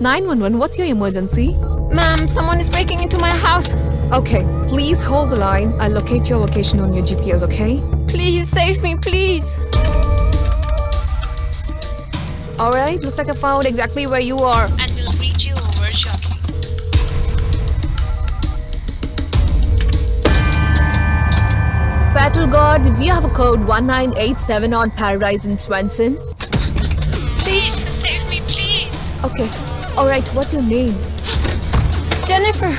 911, what's your emergency? Ma'am, someone is breaking into my house. Okay, please hold the line. I'll locate your location on your GPS, okay? Please save me, please. Alright, looks like I found exactly where you are. and we'll reach you over shortly. Battle God, we have a code 1987 on Paradise in Swenson. Please save me, please. Okay, alright, what's your name? Jennifer,